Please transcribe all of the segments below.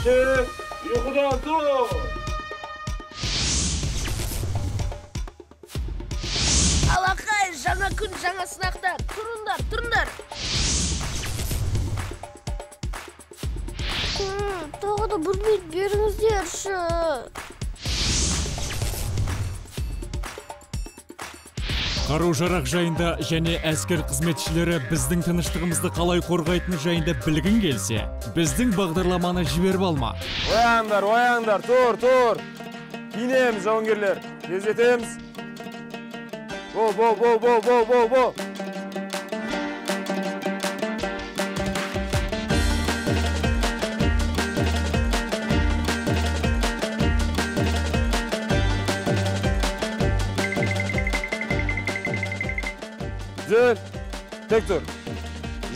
Бөлшек, ұйқыдан тұр! алақай жаңа күн жаңа сынақтар тұрыңдар тұрыңдар. Тағы да бір бет беріңіздерші қару жарақ жайында және әскер қызметшілері біздің тыныштығымызды қалай қорғайтыны жайында білгің келсе біздің бағдарламаны жіберіп алма Ояңдар, ояңдар, тұр, тұр! Киінеміз, жауынгерлер, тездетеміз. Бол, бол, бол, бол, бол, бол, бол! Тек тұр.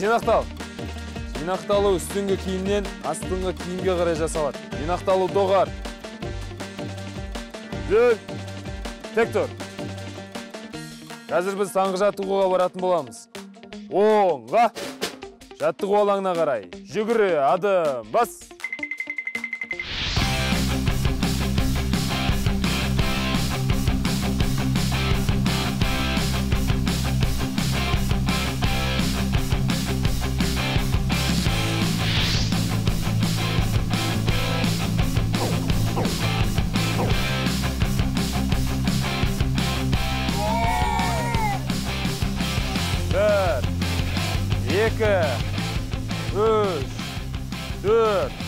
Жинақтал. Жинақталу үстіңгі киімнен астыңғы киімге қарай жасалады. Жинақталу доғар. Жүр, тек тұр. Қазір біз таңғы жаттығуға баратын боламыз. Оңға, жаттығу алаңына қарай. Жүгірі, адым, бас. Екі үш төрт.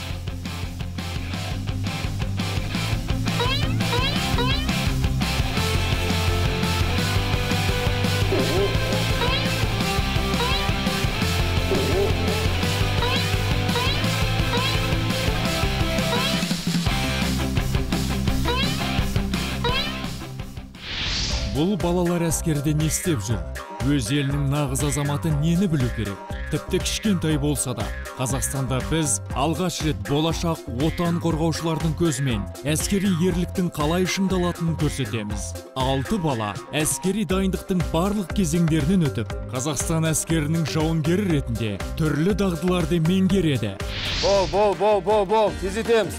Бұл балалар әскерде не істеп жүр? Өз елінің нағыз азаматы нені білу керек? Тіпті кішкентай болса да. Қазақстанда біз алғаш рет болашақ отан қорғаушылардың көзімен әскери ерліктің қалай шыңдалатынын көрсетеміз. Алты бала әскери дайындықтың барлық кезеңдерінен өтіп қазақстан әскерінің жауынгері ретінде түрлі дағдыларды меңгереді. Бол бол бол бол бол. Тездетеміз.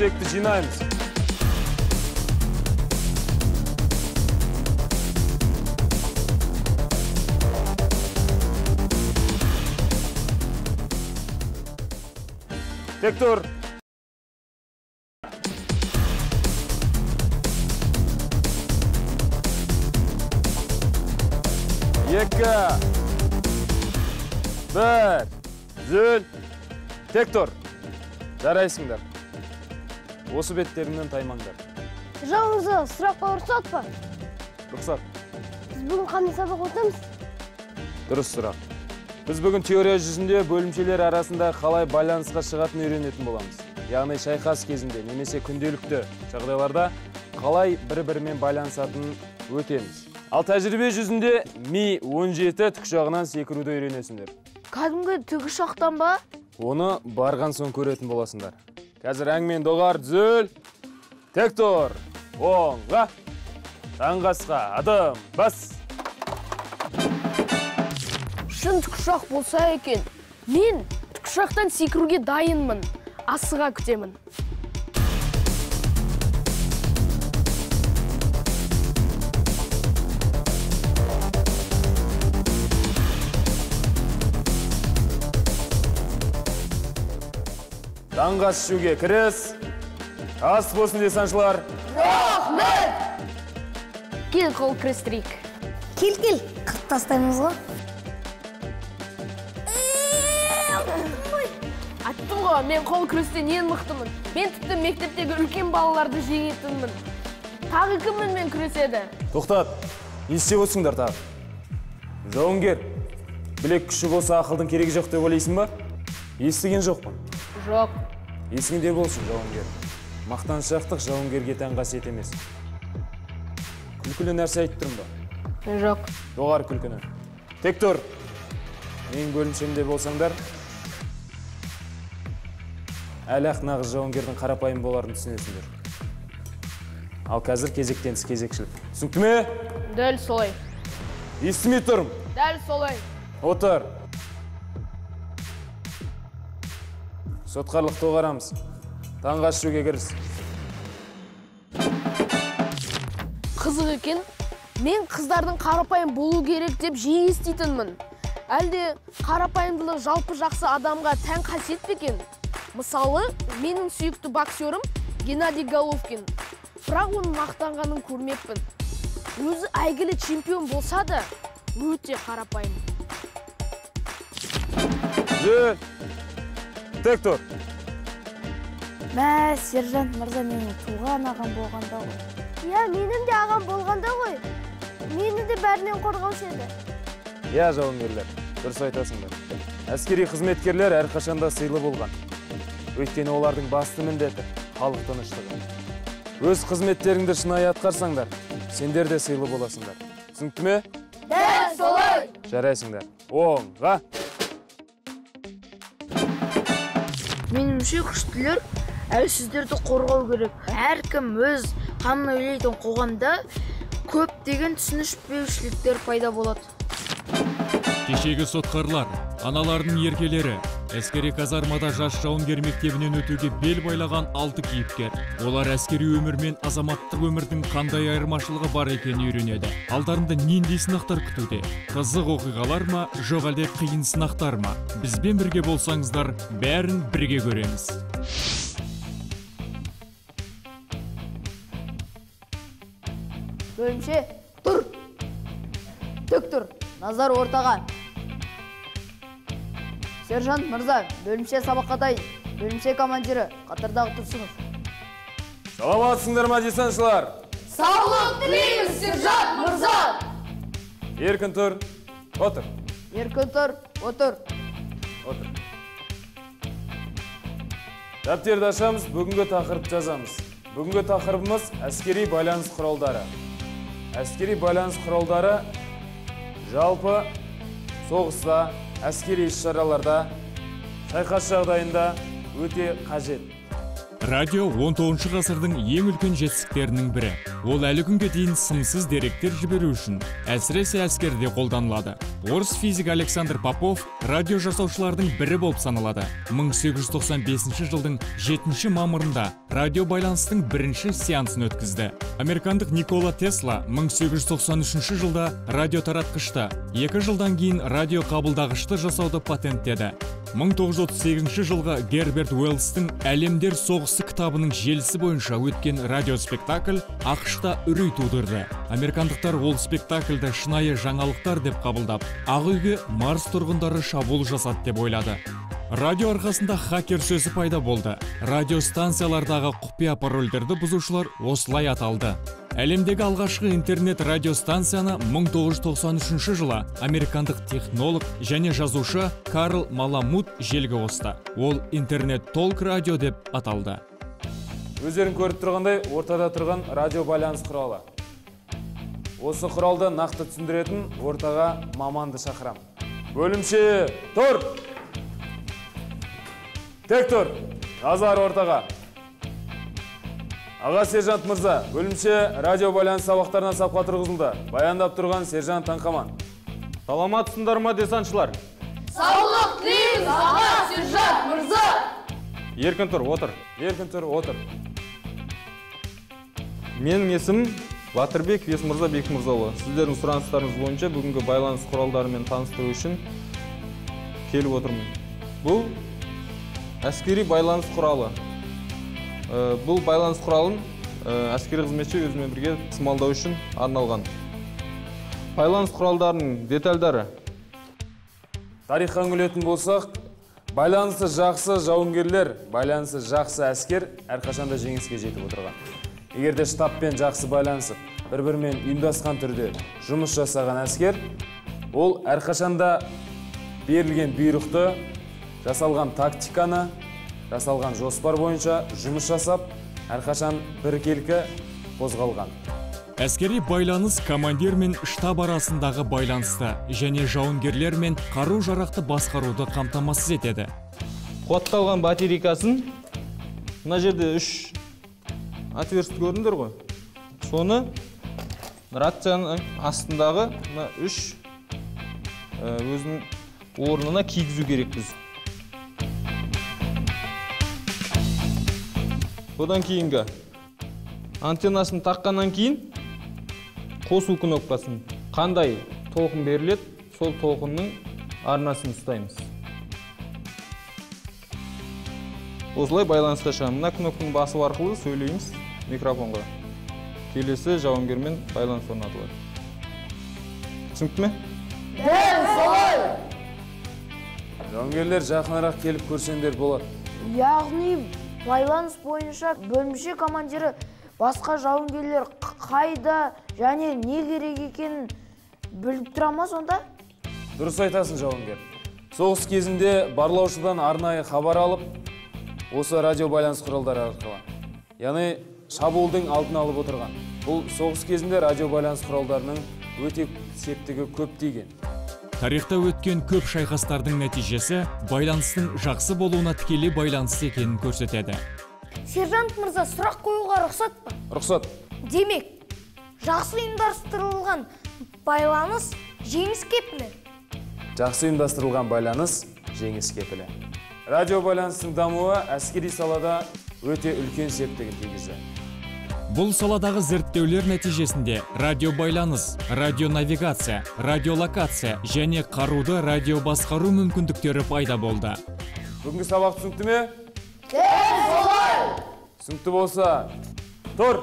Төсекті жинаймыз тек тұр екі бір зіл тек жарайсыңдар осы беттеріңнен таймаңдар. Сұрақ қоюға рұқсат па? Рұқсат. Біз бүгін қандай сабақ өтеміз? Дұрыс сұрақ. Біз бүгін теория жүзінде бөлімшелер арасында қалай байланысқа шығатынын үйренетін боламыз. Яғни шайқас кезінде немесе күнделікті жағдайларда қалай бір бірімен байланысатынын өтеміз. Ал тәжірибе жүзінде ми 17 тікұшағынан секіруді үйренесіңдер. Кәдімгі тікұшақтан ба? Оны барған соң көретін боласыңдар. Қазір әңмен доғар түзел тек тұр. Оңға. Таңғасқа. Адым. Бас. Шын тікұшақ болса екен. Мен тікұшақтан секіруге дайынмын. Асыға күтемін. Таңғы ас ішуге кіріс. Ас болсын десаңшылар кел қол күрестірейік кел кел қырып тастаймыз ғой. Айттым ғой мен қол күрестен ең мықтымын? Мен тіпті мектептегі үлкен балаларды жеңетінмін. Тағы кіммен күреседі? Тоқтат не істеп отырсыңдар тағы. Жауынгер білек күші болса ақылдың керегі жоқ деп ойлайсың ба? Естіген жоқпын. Жоқ. Есіңде болсын жауынгер. Мақтаншақтық жауынгерге тән қасиет емес. Күлкілі нәрсе айтып тұрмын ба? Жоқ. Доғар күлкіні. Тек тұр менің бөлімшемде болсаңдар әлі ақ нағыз жауынгердің қарапайым боларын түсінесіңдер. Ал қазір кезектен тыс кезекшілік. Түсінікті ме? Дәл солай. Естімей тұрмын. Дәл солай. Отыр. Сотқарлықты доғарамыз таңғы ас ішуге кіріс қызық екен мен қыздардың қарапайым болу керек деп жиі еститінмін. Әлде қарапайымдылық жалпы жақсы адамға тән қасиет пе екен? Мысалы менің сүйікті боксерім геннадий головкин. Бірақ оның мақтанғанын көрмеппін. Өзі әйгілі чемпион болса да өте қарапайым. Тек тұр мә сержант мырза менің туған ағам болғанда ғой. Иә менің де ағам болғанда ғой. Мені де бәрінен қорғаушы еді. Иә жауынгерлер дұрыс айтасыңдар. Әскери қызметкерлер әрқашанда сыйлы болған. Өйткені олардың басты міндеті халық тыныштығы. Өз қызметтеріңді шынайы атқарсаңдар сендер де сыйлы боласыңдар. Түсінікті ме? Дәл солай! Жарайсыңдар. Оңға! Меніңше күштілер әлсіздерді қорғау керек. Әркім өз қамын ойлайтын қоғамда көптеген түсініспеушіліктер пайда болады. Кешегі сотқарлар аналардың еркелері әскери казармада жас жауынгер мектебінен өтуге бел байлаған алты кейіпкер. Олар әскери өмір мен азаматтық өмірдің қандай айырмашылығы бар екенін үйренеді. Алдарында нендей сынақтар күтуде? Қызық оқиғалар ма? Жоқ әлде қиын сынақтар ма? Бізбен бірге болсаңыздар бәрін бірге көреміз. Бөлімше тұр. Тік тұр. Назар ортаға. Сержант мырза бөлімше сабаққа дайын бөлімше командирі қатардағы тұрсынов саламатсыңдар ма десантшылар саулық тілейміз сержант мырза! Еркін тұр отыр. Еркін тұр отыр. Отыр. Дәптерді ашамыз бүгінгі тақырыпты жазамыз. Бүгінгі тақырыбымыз әскери байланыс құралдары. Әскери байланыс құралдары жалпы соғыста әскери іс-шараларда шайқас жағдайында өте қажет. Радио 19 ғасырдың ең үлкен жетістіктерінің бірі. Ол әлі күнге дейін сымсыз деректер жіберу үшін әсіресе әскерде қолданылады. Орыс физик александр попов радио жасаушылардың бірі болып саналады. 1895 жылдың 7 мамырында радио байланыстың бірінші сеансын өткізді. Американдық никола тесла 1893 жылда радио таратқышты екі жылдан кейін радио қабылдағышты жасауды патенттеді. 1938 жылғы герберт уэллстің әлемдер соғысы кітабының желісі бойынша өткен радиоспектакль ақшта үрей тудырды. Американдықтар ол спектакльді шынайы жаңалықтар деп қабылдап ақ үйге марс тұрғындары шабуыл жасады деп ойлады. Радио арқасында хакер сөзі пайда болды. Радиостанциялардағы құпия парольдерді бұзушылар осылай аталды. Әлемдегі алғашқы интернет радиостанцияны 1993 жылы американдық технолог және жазушы карл маламут желге қосты. Ол интернет толк радио деп аталды. Өздерің көріп тұрғандай ортада тұрған радио байланыс құралы. Осы құралды нақты түсіндіретін ортаға маманды шақырам. Бөлімше тұр тек тұр назар ортаға. Аға сержант мырза бөлімше радио байланыс сабақтарына сапқа тұрғызылды. Баяндап тұрған сержант таңқаман. Саламатсыңдар ма десантшылар саулық тілейміз аға сержант мырза. Еркін тұр отыр. Еркін тұр отыр. Менің есімім батырбек есмырза бекмырзаұлы. Сіздердің сұраныстарыңыз бойынша бүгінгі байланыс құралдарымен таныстыру үшін келіп отырмын. Бұл әскери байланыс құралы. Бұл байланыс құралын ә, әскери қызметші өзімен бірге тасымалдау үшін арналған. Байланыс құралдарының детальдары. Тарихқа үңілетін болсақ байланысы жақсы жауынгерлер байланысы жақсы әскер әрқашанда жеңіске жетіп отырған. Егер де штабпен жақсы байланысып бір бірімен ұйымдасқан түрде жұмыс жасаған әскер ол әрқашанда берілген бұйрықты жасалған тактиканы жасалған жоспар бойынша жұмыс жасап әрқашан біркелкі қозғалған. Әскери байланыс командир мен штаб арасындағы байланысты және жауынгерлер мен қару жарақты басқаруды қамтамасыз етеді. Қуатталған батарейкасын мына жерде үш отверстие көрдіңдер ғой. Соны рацияның астындағы мына үш ә, өзінің орнына кигізу керекпіз. Одан кейінгі антеннасын таққаннан кейін қосу кнопкасын қандай толқын беріледі сол толқынның арнасын ұстаймыз. Осылай байланысқа шығамын. Мына кнопканы басу арқылы сөйлейміз микрофонға. Келесі жауынгермен байланыс орнатылады. Түсінікті ме? Жауынгерлер жақынырақ келіп көрсеңдер болады. Яғни байланыс бойынша бөлімше командирі басқа жауынгерлер қайда және не керек екенін біліп тұра ма сонда? Дұрыс айтасың жауынгер. Соғыс кезінде барлаушыдан арнайы хабар алып осы радио байланыс құралдары арқылы яғни шабуылдың алдын алып отырған. Бұл соғыс кезінде радио байланыс құралдарының өте септігі көп деген. Тарихта өткен көп шайқастардың нәтижесі байланыстың жақсы болуына тікелей байланысты екенін көрсетеді. Сержант мырза сұрақ қоюға рұқсат па? Рұқсат. Демек жақсы ұйымдастырылған байланыс жеңіс кепілі. Жақсы ұйымдастырылған байланыс жеңіс кепілі. Радио байланыстың дамуы әскери салада өте үлкен септігін тигізді. Бұл саладағы зерттеулер нәтижесінде радиобайланыс радионавигация радиолокация және қаруды радио басқару мүмкіндіктері пайда болды. Бүгінгі сабақ түсінікті ме? Түсінікті болса тұр!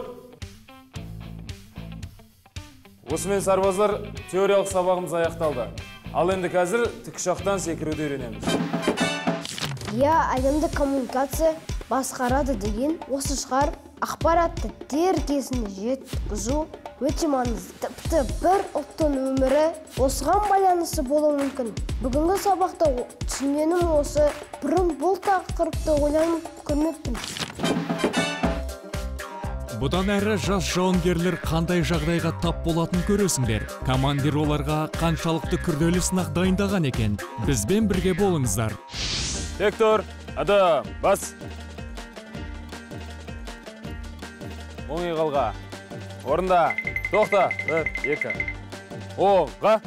Осымен сарбаздар теориялық сабағымыз аяқталды. Ал енді қазір тікұшақтан секіруді үйренеміз. Иә әлемдік коммуникация басқарады деген осы шығар. Ақпаратты дер кезінде жеткізу өте маңызды. Тіпті бір ұлттың өмірі осыған байланысты болуы мүмкін. Бүгінгі сабақта түсінгенім осы. Бұрын бұл тақырыпты ойланып көрмеппін. Бұдан әрі жас жауынгерлер қандай жағдайға тап болатынын көресіңдер. Командир оларға қаншалықты күрделі сынақ дайындаған екен. Бізбен бірге болыңыздар. Тек тұр адам бас. Оң иығалға орында. Тоқта. Бір екі. Оңға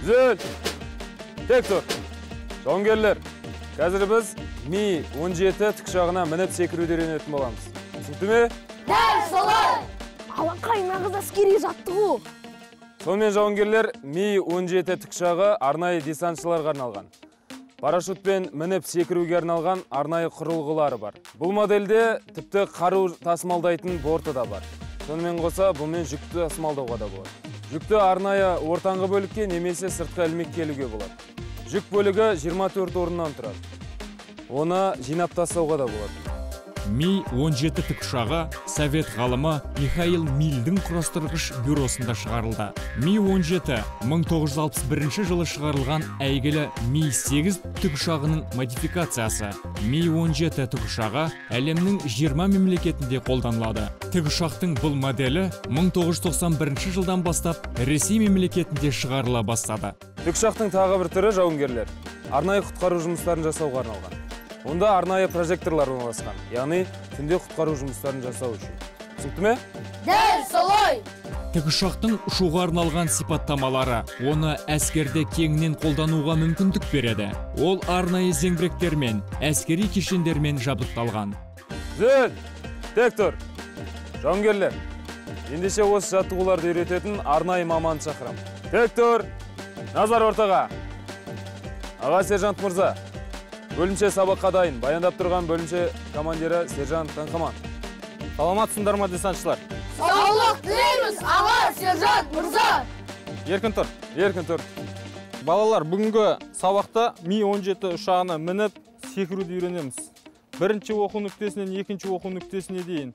түзел тек тұр. Жауынгерлер қазір біз ми 17 тікұшағына мініп секіруді үйренетін боламыз. Түсінікті ме? Алақай нағыз әскери жаттығу! Сонымен жауынгерлер ми 17 тікұшағы арнайы десантшыларға арналған. Парашютпен мініп секіруге арналған арнайы құрылғылары бар. Бұл модельде тіпті қару тасымалдайтын борты да бар. Сонымен қоса бұмен жүкті тасымалдауға да болады. Жүкті арнайы ортаңғы бөлікке немесе сыртқы ілмек келуге болады. Жүк бөлігі 24 орыннан тұрады. Оны жинап тастауға да болады. Ми 17 тікұшағы совет ғалымы михаил мильдің құрастырғыш бюросында шығарылды. Ми 17 1961 жылы шығарылған әйгілі ми 8 тікұшағының модификациясы. Ми 17 тікұшағы әлемнің 20 мемлекетінде қолданылады. Тікұшақтың бұл моделі 1991 жылдан бастап ресей мемлекетінде шығарыла бастады. Тікұшақтың тағы бір түрі жауынгерлер. Арнайы құтқару жұмыстарын жасауға арналған. Онда арнайы прожекторлар орналасқан яғни түнде құтқару жұмыстарын жасау үшін түсінікті ме тікұшақтың ұшуға арналған сипаттамалары оны әскерде кеңінен қолдануға мүмкіндік береді ол арнайы зеңбіректермен әскери кешендермен жабдықталған Түзел! Тек тұр! Жауынгерлер, ендеше осы жаттығуларды үйрететін арнайы маманды шақырамын. Тек тұр! Назар ортаға! Аға сержант мырза, бөлімше сабаққа дайын. Баяндап тұрған бөлімше командирі сержант Таңқаман. саламатсыңдар ма десантшылар? Саулық тілейміз аға сержант мырза. Еркін тұр Еркін тұр. балалар бүгінгі сабақта ми 17 ұшағына мініп секіруді үйренеміз. Бірінші оқу нүктесінен екінші оқу нүктесіне дейін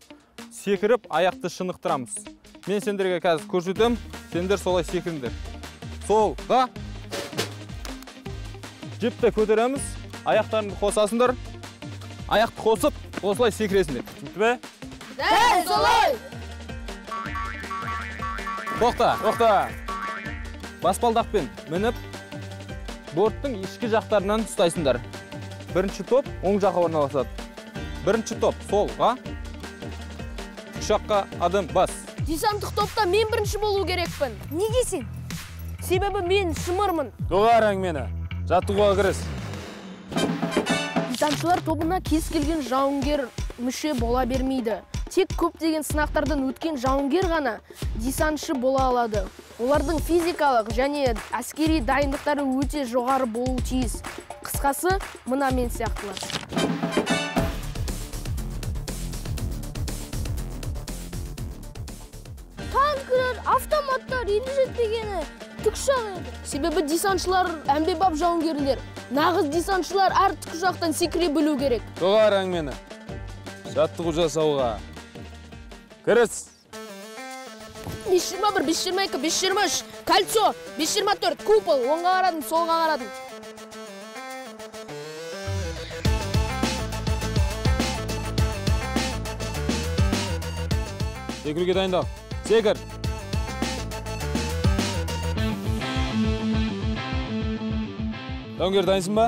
секіріп аяқты шынықтырамыз. Мен сендерге қазір көрсетемін сендер солай секіріңдер. Солға жіпті көтереміз. Аяқтарыңды қосасыңдар. Аяқты қосып осылай секіресіңдер. Түсінікті ме дәл солай! Тоқта тоқта. Баспалдақпен мініп борттың ішкі жақтарынан ұстайсыңдар. Бірінші топ оң жаққа орналасады. Бірінші топ солға тікұшаққа адым бас. Десанттық топта мен бірінші болу керекпін. Неге сен? Себебі мен шымырмын. Доғар әңгімені жаттығуға кіріс. Десантшылар тобына кез келген жауынгер мүше бола бермейді. Тек көптеген сынақтардан өткен жауынгер ғана десантшы бола алады. Олардың физикалық және әскери дайындықтары өте жоғары болуы тиіс. Қысқасы мына мен сияқтылар танкілер автоматтар елі тікұшақ еді себебі десантшылар әмбебап жауынгерлер. Нағыз десантшылар әр тікұшақтан секіре білу керек. Доғар әңгімені. Жаттығу жасауға. Кіріс. Бес жиырма бір бес жиырма екі бес жиырма үш. Кольцо. Бес жиырма төрт. Купол. Оңға қарадым солға қарадым. Секіруге дайындал. Секір. Жауынгер дайынсың ба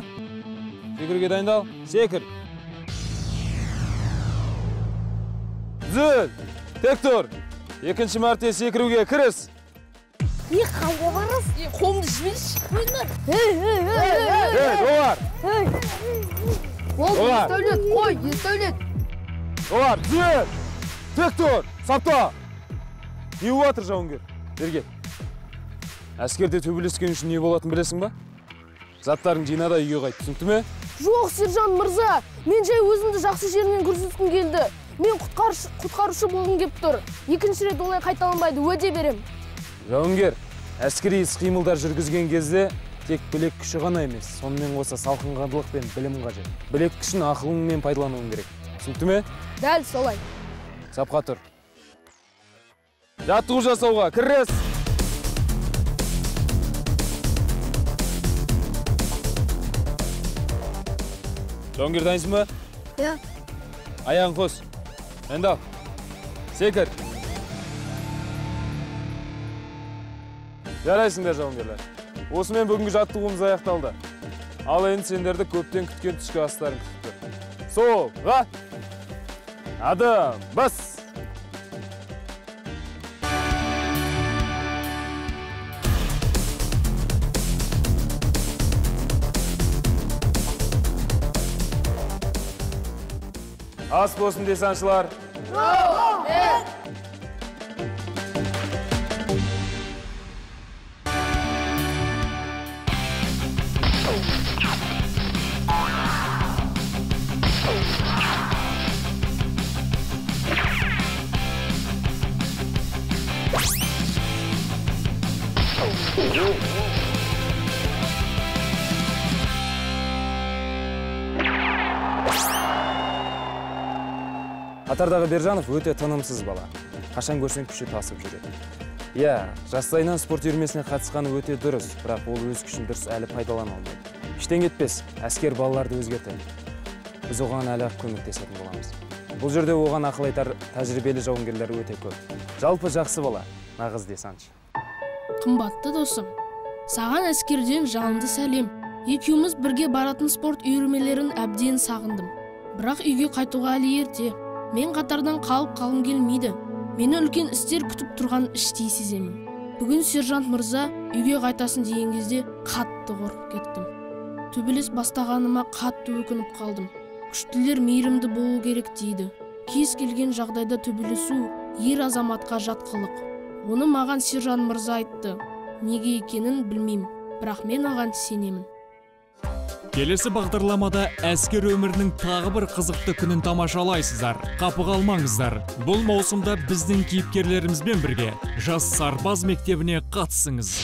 секіруге дайындал секір түзел тек тұр екінші мәрте секіруге кіріс не қайда барасың е, қолымды жіберші ей доғар ол Олар. есдәулет қой есдәулет доғар түзел тек тұр сапта не болып жатыр жауынгер бері кел әскерде төбелескен үшін не болатынын білесің ба заттарыңды жина да үйге қайт түсінікті ме? Жоқ сержант мырза мен жай өзімді жақсы жерінен көрсеткім келді. Мен құтқарушы құтқарушы болғым келіп тұр. Екінші рет олай қайталанбайды уәде беремін жауынгер әскери іс қимылдар жүргізген кезде тек білек күші ғана емес сонымен қоса салқынқандылық пен білім қажет. Білек күшін ақылыңмен пайдалануың керек. Түсінікті ме? Дәл солай. Сапқа тұр. Жаттығу жасауға кіріс! Жауынгер дайынсың ба? Иә. Аяғын қос. Дайындал секір. Жарайсыңдар жауынгерлер. Осымен бүгінгі жаттығуымыз аяқталды. Ал енді сендерді көптен күткен түскі астарың күтіп тұр. Адым бас! Ас болсын десаңшылар қатардағы бержанов өте тынымсыз бала. Қашан көрсең күші тасып жүреді иә жастайынан спорт үйірмесіне қатысқаны өте дұрыс бірақ ол өз күшін дұрыс әлі пайдалана алмайды. Іштен кетпес әскер балаларды өзгертеді біз оған әлі ақ көмектесетін боламыз. Бұл жерде оған ақыл айтар тәжірибелі жауынгерлер өте көп. Жалпы жақсы бала нағыз десантшы. Қымбатты досым саған әскерден жалынды сәлем. Екеуміз бірге баратын спорт үйірмелерін әбден сағындым. Бірақ үйге қайтуға әлі ерте. Мен қатардан қалып қалғым келмейді. Мені үлкен істер күтіп тұрған іштей сеземін бүгін сержант мырза үйге қайтасын деген кезде қатты қорқып кеттім. Төбелес бастағаныма қатты өкініп қалдым. Күштілер мейірімді болу керек дейді. Кез келген жағдайда төбелесу ер азаматқа жат қылық оны маған сержант мырза айтты. Неге екенін білмеймін. Бірақ мен оған сенемін. Келесі бағдарламада әскер өмірінің тағы бір қызықты күнін тамашалайсыздар. Қапы қалмаңыздар бұл маусымда біздің кейіпкерлерімізбен бірге жас сарбаз мектебіне қатысыңыз.